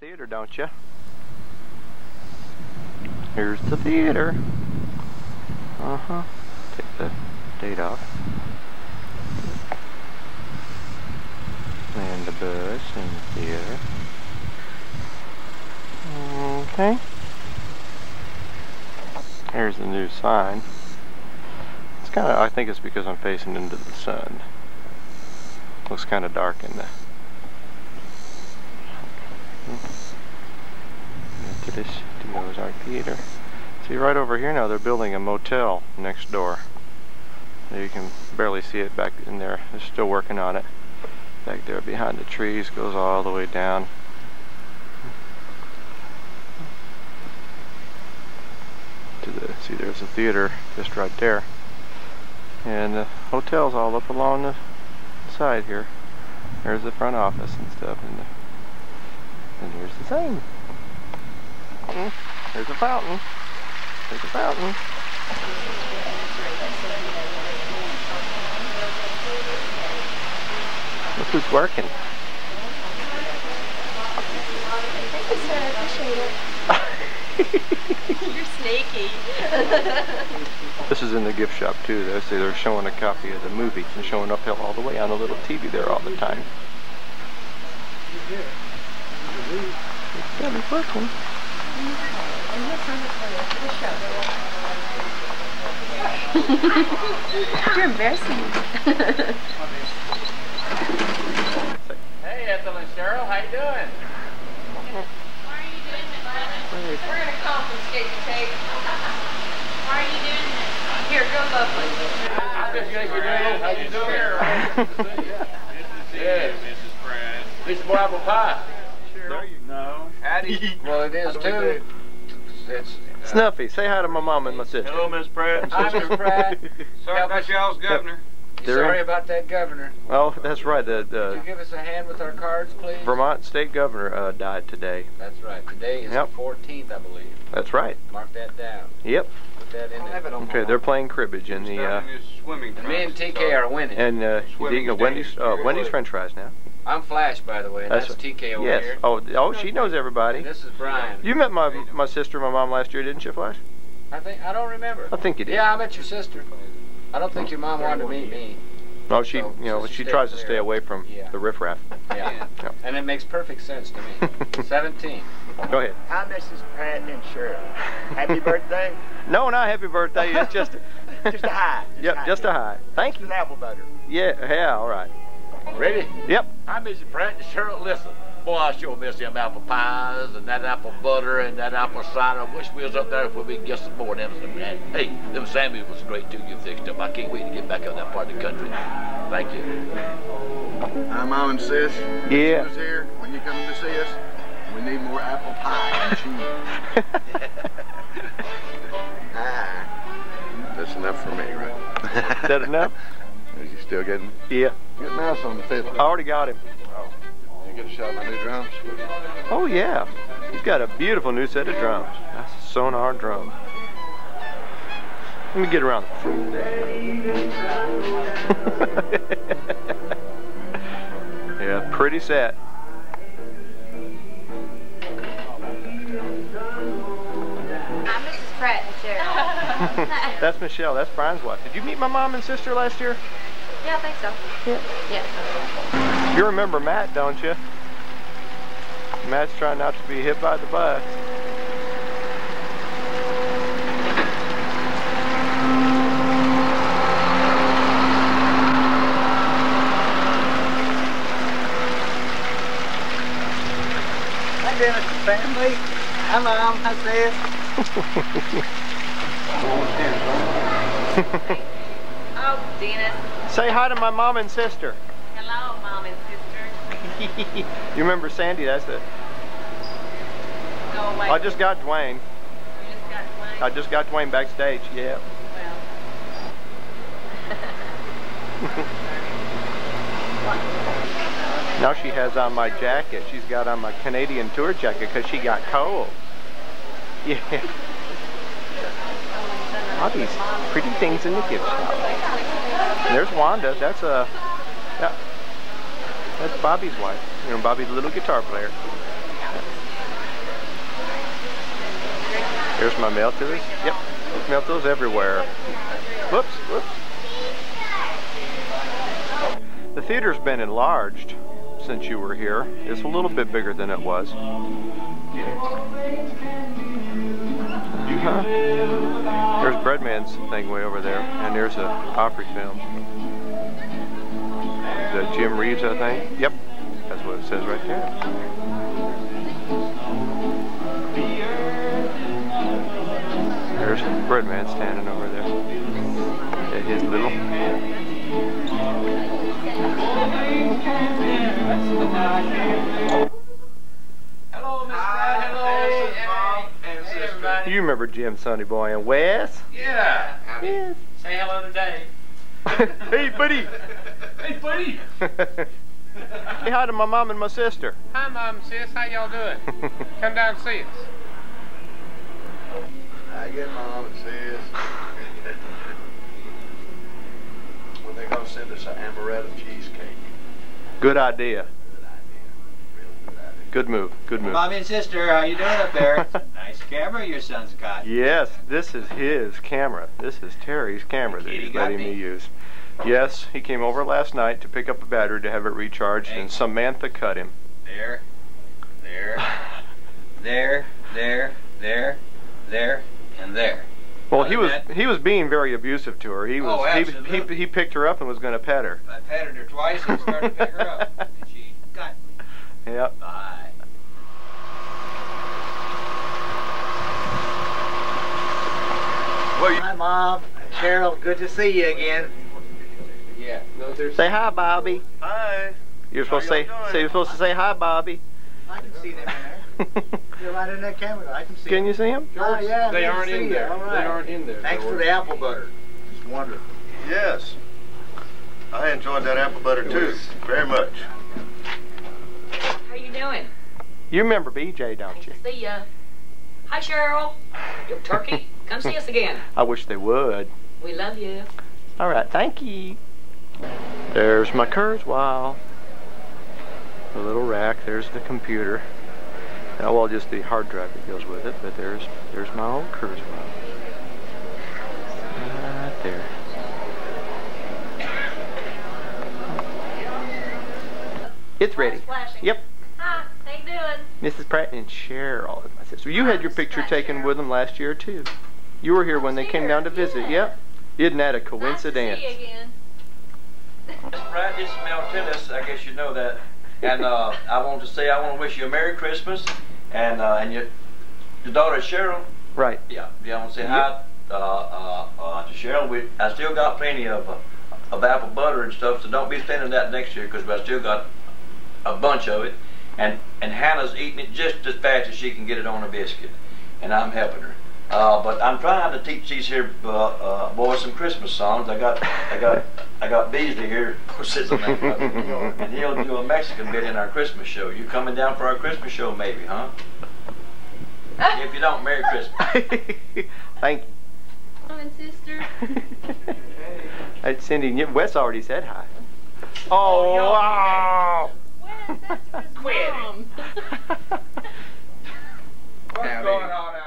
theater, don't you? Here's the theater. Uh-huh. Take the date off. Land the bus in the theater. Okay. Here's the new sign. It's kind of, I think it's because I'm facing into the sun. Looks kind of dark in the into this the Ozark Theater. See right over here now they're building a motel next door. You can barely see it back in there. They're still working on it. Back there behind the trees goes all the way down. To the see there's a theater just right there. And the hotel's all up along the side here. There's the front office and stuff and the and here's the thing. There's a fountain. There's a fountain. Look who's working. You're snaky. this is in the gift shop too. They say they're showing a copy of the movie and showing uphill all the way on a little TV there all the time. It's working. You're embarrassing. me. Hey, Ethel and Cheryl, how you doing? We're gonna confiscate the tape. Why are you doing this? Here, go lovely. I just think you're doing. How you doing? Mrs. Pratt. This is apple pie. No. Howdy. Well, it is too. It's. Snuffy, say hi to my mom and my sister. Hello, Miss Pratt. and Hi, sister. Miss Pratt. Sorry about y'all's governor. They're Sorry about that governor. Oh, that's right. The, Could the you give us a hand with our cards, please? Vermont state governor uh, died today. That's right. Today is Yep. the 14th, I believe. That's right. Mark that down. Yep. Put that in there. Okay, they're playing cribbage in the uh, Starting his swimming And me and trunks, TK so- are winning. and uh, Swimming you know, Wendy's uh, Wendy's French fries now. I'm Flash, by the way. And that's, TK over yes. here. Oh, oh, she knows everybody. And this is Brian. You met my my sister, and my mom last year, didn't you, Flash? I think I don't remember. I think you did. Yeah, I met your sister. I don't think your mom wanted to meet me. No, she, So- you know, so she she stayed tries to stay away from Yeah. the riffraff. Yeah. Yeah. And it makes perfect sense to me. 17. Go ahead. Hi, Mrs. Pratt and Cheryl. Happy birthday. No, not happy birthday. It's just, Just a hi. yep, just a hi. Thank Just you. an apple butter. Yeah, yeah, all right. Ready? Yep. Hi, Mrs. Pratt and Cheryl. Listen, boy, I sure miss them apple pies and that apple butter and that apple cider. I wish we was up there if we could get some more of them. Some- and, Hey, them sandwiches was great too. You fixed them. I can't wait to get back up that part of the country. Thank you. Hi, Mom and Sis. Yeah. Who's here when you come to see us? We need more apple pie and cheese. ah, that's enough for me, right? Is that enough? Is still getting Yeah. good mouse on the fiddle? I already got him. Oh, you get a shot of my new drums? Oh yeah. He's got a beautiful new set of drums. That's a Sonor drum. Let me get around the front yeah, pretty set. I'm Mrs. Pratt and Cheryl. That's Michelle. That's Brian's wife. Did you meet my mom and sister last year? Yeah, I think so. Yeah. Yeah. You remember Matt, don't you? Matt's trying not to be hit by the bus. Hi, Dennis family. Hi, Mom. Hi, Dennis. Say hi to my mom and sister. Hello, Mom and sister. you remember Sandy? That's it. Go away. I just got Dwayne. You just got one. I just got Dwayne backstage. Yeah. Now she has on my jacket. She's got on my Canadian tour jacket because she got cold. Yeah. All these pretty things in the gift shop. There's Wanda. That's a yeah. That's Bobby's wife. You know, Bobby's a little guitar player. Here's my mail. Yep, mail tools everywhere. Whoops, whoops. The theater's been enlarged since you were here. It's a little bit bigger than it was. There's Breadman's thing way over there, and there's a Opry film. The Jim Reeves, I think. Yep, that's what it says right there. There's Breadman standing Hey, sister. everybody. You remember Jim, Sonny Boy, and Wes? Yeah. Yes. Say hello to Dave. hey, buddy. Hey, buddy. Say hi to my mom and my sister. Hi, Mom, sis. How y'all doing? Come down and see us. I get mom and sis. when they gonna send us an amaretto cheesecake. Good idea. Good move. Good move. Mommy and sister, how you doing up there? nice camera your son's got. Yes, this is his camera. This is Terry's camera that he's letting me me. use. Yes, he came over last night to pick up a battery to have it recharged, Hey. and Samantha cut him. There, there, there, there, there, there, and there. Well, Other he was than he was being very abusive to her. He oh, was Oh, he, he he picked her up and was going to pet her. I patted her twice and started to pick her up. And she got me. Yep. Bye. Well, Hi, Mom. Cheryl, good to see you again. Yeah. No. Say hi, Bobby. hi. You're supposed to say y'all doing? say you're supposed to say hi, Bobby. I can see them in there. You're right in that camera. I can see Can you see him? Oh, yeah, They aren't in there. All They aren't in there. Thanks They for the apple butter. It's wonderful. Yes. I enjoyed that apple butter too, very much. Doing? You remember BJ, don't you? see ya. Hi, Cheryl. Yo, Turkey. Come see us again. I wish they would. We love you. All right, thank you. There's my Kurzweil. The little rack. There's the computer. Now, well, just the hard drive that goes with it. But there's there's my old Kurzweil. Right there. It's ready. Yep. Hi. How you doing? Mrs. Pratt and Cheryl is my sister. You had your picture taken Cheryl. with them last year too. You were here when they came down to visit. Yeah. Yep. Isn't that a Nice coincidence? to see you again. Miss Pratt, this is Mel Tillis. I guess you know that. And uh, I want to say I want to wish you a Merry Christmas, and uh, and your your daughter Cheryl. Right. Yeah, yeah. I want to say hi uh, uh, uh, to Cheryl. We I still got plenty of uh, of apple butter and stuff, so don't be spending that next year because I still got a bunch of it. And and Hannah's eating it just as fast as she can get it on a biscuit, and I'm helping her. Uh, but I'm trying to teach these here uh, uh, boys some Christmas songs. I got I got I got Beasley here, of course, and he'll do a Mexican bit in our Christmas show. You coming down for our Christmas show, maybe, huh? If you don't, Merry Christmas. Thank Mom and sister. you. Hey, Cindy, Wes already said hi. Oh, wow. Quit. What's going on?